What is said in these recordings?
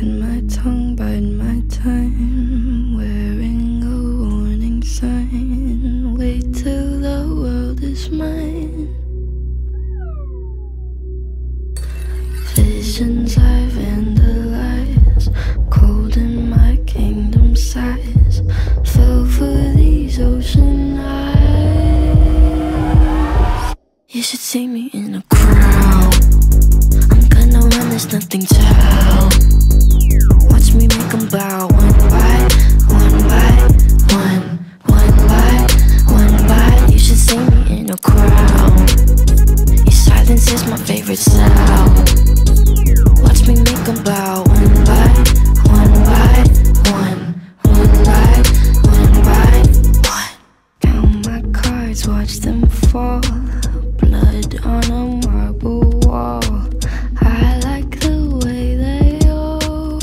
Bite my tongue, bite my time. Wearing a warning sign. Wait till the world is mine. Visions I vandalize. Cold in my kingdom size. Fell for these ocean eyes. You should see me in a crowd. I'm gonna run, there's nothing to help. Watch them fall. Blood on a marble wall. I like the way they all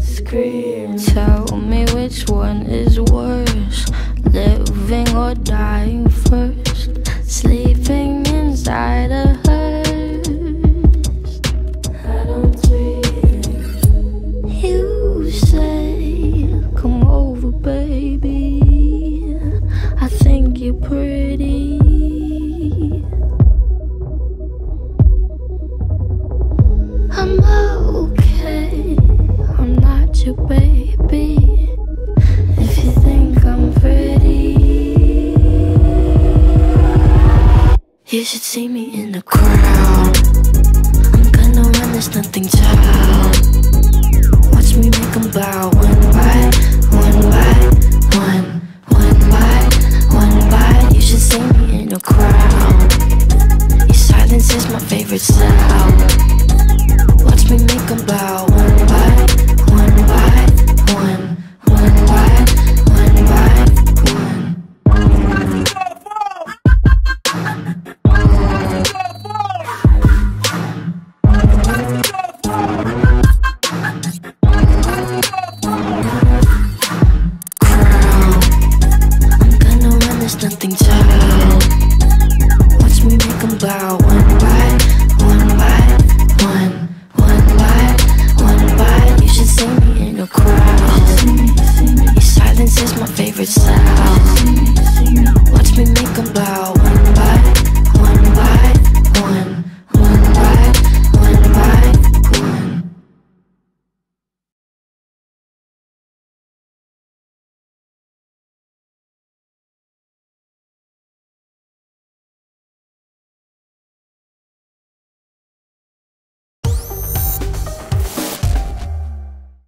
scream. Tell me which one is worse, living or dying first. You're pretty. I'm okay. I'm not your baby. If you think I'm pretty, you should see me in the crowd. I'm gonna run, nothing. Watch me make them bow flower